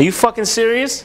Are you fucking serious?